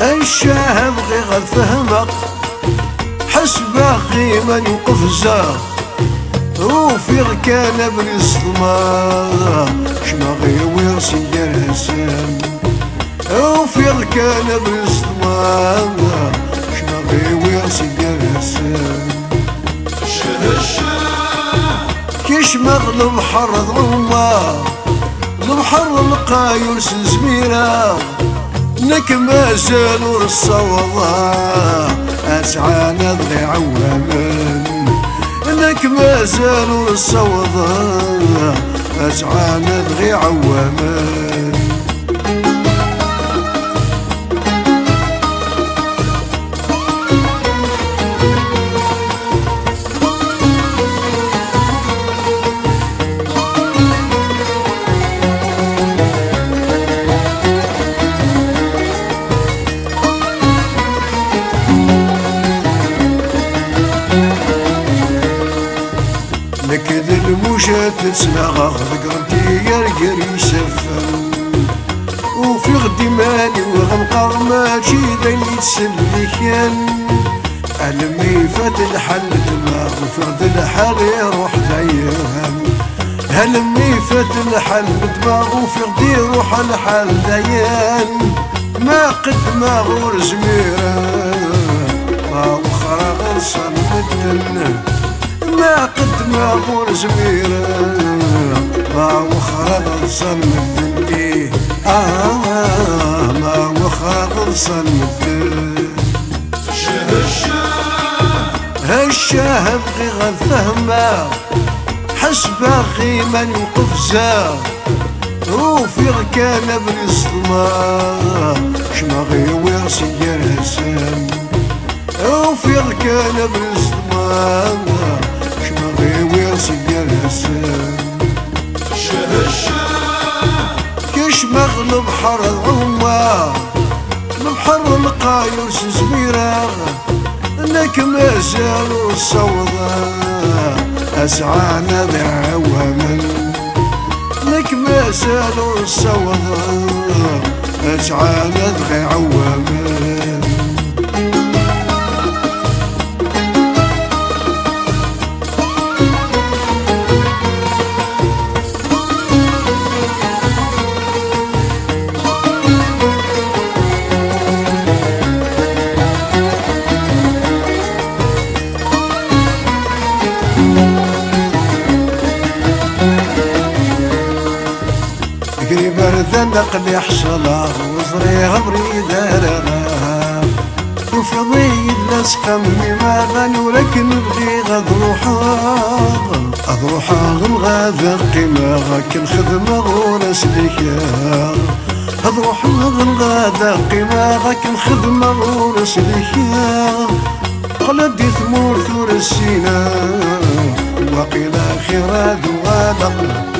الشاه بغي غير فهمك حسب قيمة يوقف زار وفي كان ابن الصدمة شما غيوير سيدر هسان وفي كان ابن الصدمة شما غيوير سيدر هسان كيش مغلب حر ظلمة البحر القايل سزميره لك ما زالوا الصوضة أسعى نضغي عواما لك ما زالوا الصوضة أسعى نضغي عواما لكد الموشات تسنغ ذكرتي يرقر يسفن وفي غدي مالي وغنقر ماشي ذي يتسلكن علمي فات الحل دماغ وفي غدي الحل يروح دايرهم. هلمي فات الحل دماغ وفي غدي يروح الحل دايان ما قد ما غور زميرة ما وخرا غرصان بدلنا قد ما بور زميرة ما وخرا غلصان مدن آه ما وخرا غلصان مدن هالشاه بغي غفهما حسب غيما يوقف زار. وفي ركان ابن الصدمة شما غيوير سيار هسام وفي ركان ابن الصدمة غيوي صقر هسان كش مغلب حر العمى البحر القايل سزميرة انك ما زالوا الصوضة اسعى نضع عواما لك ما زالوا الصوضة اسعى نضع عواما قريب برد نقل يحصل وزري دارها وفي ضيد لسقم لماذا ولكن نبغي غد روحا غد روحا غنغادر قيمة غاك الخدمة غور سليكا غد روحا غنغادر قيمة غاك الخدمة غور سليكا غلدي ثمور ثور السينا وقيل خير دوالق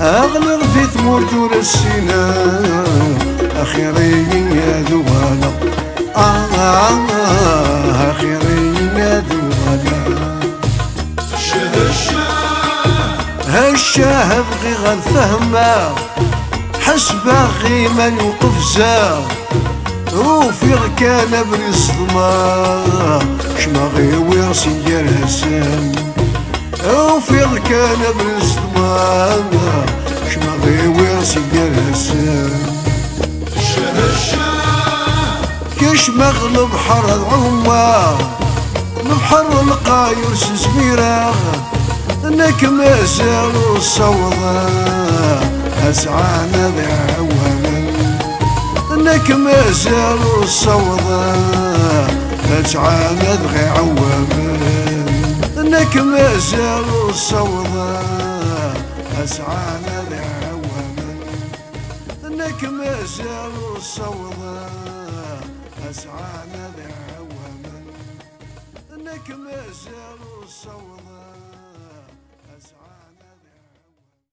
أغلق في ثمور دور السينا أخيرين يا ذوالا آه, آه أخيرين يا ذوالا هالشاه بغي غير فهما حسب غيما يوقف زار. وفي ركان ابن الصدمة. شما غيوي سيار هسان وفي ركان ابن الصدمة شما غيوي سيدير هسان كيش مغلب حر عمار بحر القاير سزميرة أنك مازال الصوضة أسعانا ذي أنك مازال الصوضة أسعانا ذي عوانا الصوضة اسعانا ذي عوانا إنك مازال الصوضة اسعانا ذي عوانا إنك مازال الصوضة